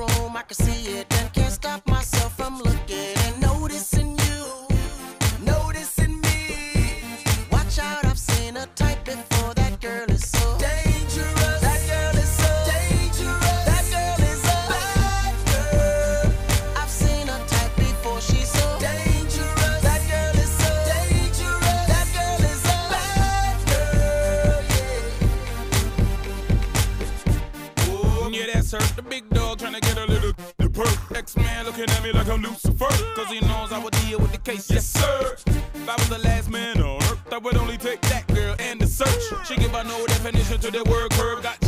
room, I can see it Her. The big dog trying to get a little the perk. X-Man looking at me like I'm Lucifer. Cause he knows I would deal with the case, yes sir. If I was the last man on earth, I would only take that girl and the search. She give a no definition to the word curve. Got